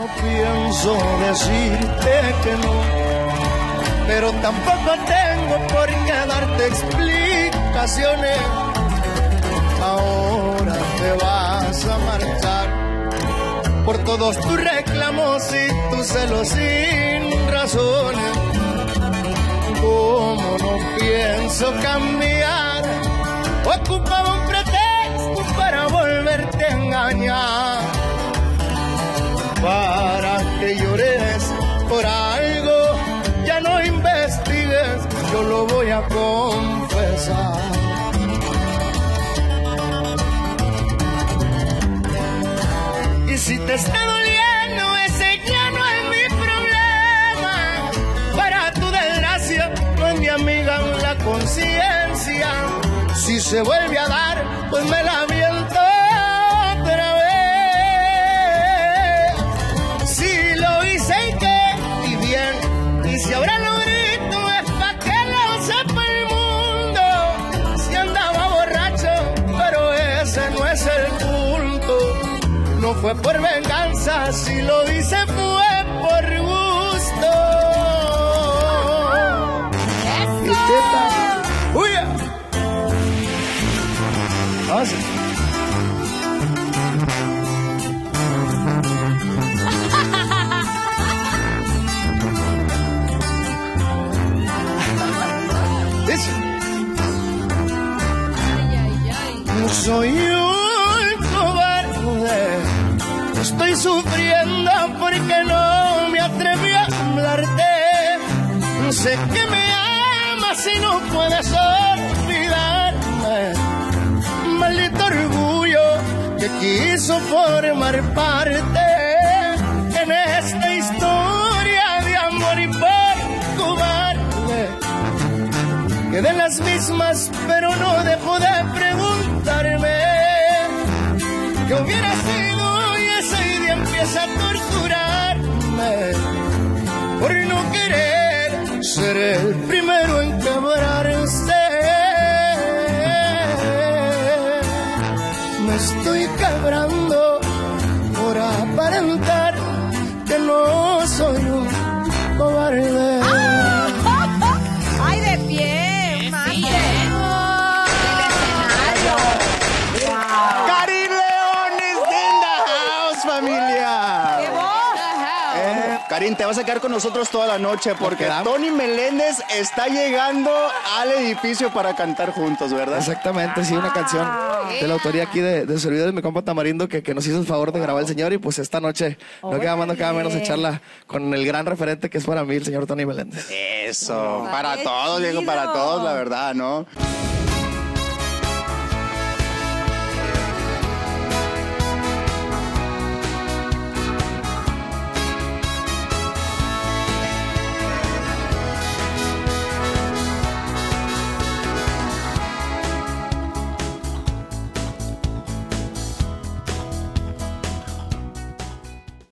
No pienso decirte que no, pero tampoco tengo por qué darte explicaciones. Ahora te vas a marchar por todos tus reclamos y tus celos sin razones. Como no pienso cambiar, ocupaba un pretexto para volverte a engañar yo lo voy a confesar. Y si te está doliendo, ese ya no es mi problema. Para tu desgracia, no es mi amiga la conciencia. Si se vuelve a dar, pues me la viento No fue por venganza, si lo hice fue por gusto. Soy un sufriendo porque no me atreví a hablarte. Sé que me amas y no puedes olvidarme. Maldito orgullo que quiso formar parte en esta historia de amor y por cobarde. Quedé en las mismas, pero no dejo de preguntarme qué hubiera a torturarme por no querer ser el primero en quebrarse. Me estoy quebrando por aparentar que no soy un cobarde. Familia. ¡Qué voz! Eh, Karin, te vas a quedar con nosotros toda la noche porque. Tony Meléndez está llegando al edificio para cantar juntos, ¿verdad? Exactamente, sí, una canción de la autoría aquí de, de servidor de mi compa Tamarindo que, que nos hizo el favor de grabar el señor y pues esta noche no queda más, no queda menos echarla con el gran referente que es para mí el señor Tony Meléndez. Eso, para todos, Diego, para todos, la verdad, ¿no?